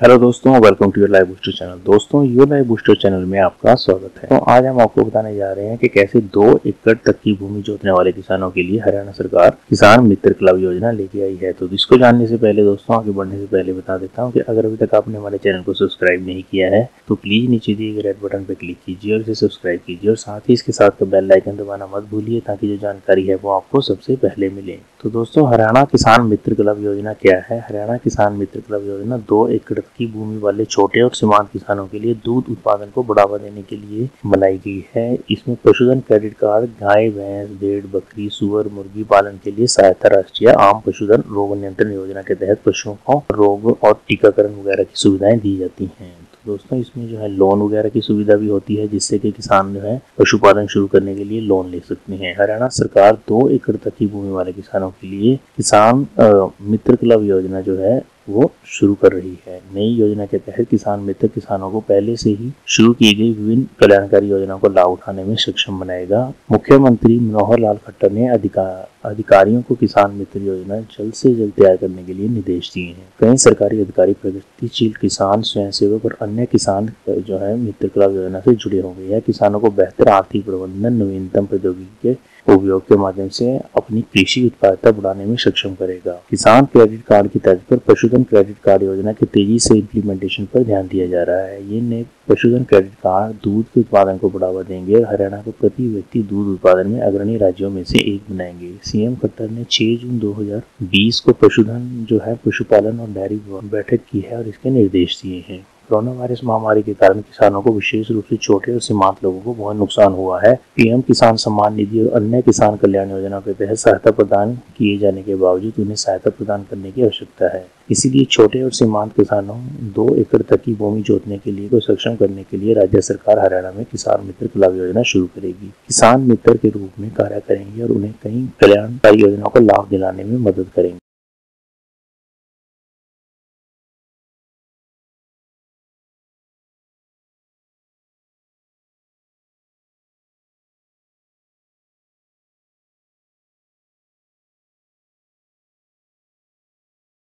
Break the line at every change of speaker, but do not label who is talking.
Hello दोस्तों welcome to your live booster channel दोस्तों your live booster channel में आपका स्वागत है। तो आज हम आपको बताने जा रहे हैं कि कैसे दो एकड़ तक की भूमि जोतने वाले किसानों के लिए हरियाणा सरकार किसान मित्र क्लब योजना लेके आई है। तो इसको जानने से पहले दोस्तों, आगे बढ़ने से पहले बता देता हूँ कि अगर अभी तक आपने हमारे चैनल को सब्सक्राइब नहीं किया है तो प्लीज़ नीचे दिए गए रेड बटन पर क्लिक कीजिए और इसे सब्सक्राइब कीजिए और साथ ही इसके साथ बेल लाइकन दबाना मत भूलिए ताकि जो जानकारी है वो आपको सबसे पहले मिले। तो दोस्तों, हरियाणा किसान मित्र क्लब योजना क्या है? हरियाणा किसान मित्र क्लब योजना दो एकड़ की भूमि वाले छोटे और सीमांत किसानों के लिए दूध उत्पादन को बढ़ावा देने के लिए बनाई गई है। इसमें पशुधन क्रेडिट कार्ड, गाय, भैंस, भेड़, बकरी, सुअर, मुर्गी पालन के लिए सहायता राष्ट्रीय आम पशुधन रोग नियंत्रण योजना के तहत पशुओं को रोग और टीकाकरण वगैरह की सुविधाएँ दी जाती हैं। तो दोस्तों, इसमें जो है लोन वगैरह की सुविधा भी होती है, जिससे कि किसान जो है पशुपालन शुरू करने के लिए लोन ले सकते हैं। हरियाणा सरकार दो एकड़ तक की भूमि वाले किसानों के लिए किसान मित्र क्लब योजना जो है वो शुरू कर रही है। नई योजना के तहत किसान मित्र किसानों को पहले से ही शुरू की गई विभिन्न कल्याणकारी योजनाओं को लाभ उठाने में सक्षम बनाएगा। मुख्यमंत्री मनोहर लाल खट्टर ने अधिकार अधिकारियों को किसान मित्र योजना जल्द से जल्द तैयार करने के लिए निर्देश दिए हैं। कई सरकारी अधिकारी प्रगतिशील किसान, स्वयंसेवक और अन्य किसान जो है, मित्र क्लब योजना से जुड़े होंगे यह किसानों को बेहतर आर्थिक प्रबंधन, नवीनतम प्रौद्योगिकी के उपयोग के माध्यम से अपनी कृषि उत्पादकता बढ़ाने में सक्षम करेगा। किसान क्रेडिट कार्ड की तर्ज पर पशुधन क्रेडिट कार्ड योजना के तेज़ी से इम्प्लीमेंटेशन पर ध्यान दिया जा रहा है। ये नए पशुधन क्रेडिट कार्ड दूध के उत्पादन को बढ़ावा देंगे और हरियाणा को प्रति व्यक्ति दूध उत्पादन में अग्रणी राज्यों में से एक बनाएँगे। सीएम खट्टर ने 6 जून 2020 को पशुधन जो है, पशुपालन और डेयरी बैठक की है और इसके निर्देश दिए हैं। कोरोना वायरस महामारी के कारण किसानों को विशेष रूप से छोटे और सीमांत लोगों को बहुत नुकसान हुआ है। पीएम किसान सम्मान निधि और अन्य किसान कल्याण योजना के तहत सहायता प्रदान किए जाने के बावजूद उन्हें सहायता प्रदान करने की आवश्यकता है। इसीलिए छोटे और सीमांत किसानों दो एकड़ तक की भूमि जोतने के लिए को सक्षम करने के लिए राज्य सरकार हरियाणा में किसान मित्र क्लब योजना शुरू करेगी। किसान मित्र के रूप में कार्य करेंगे और उन्हें कई कल्याणकारी योजनाओं को लाभ दिलाने में मदद करेंगे।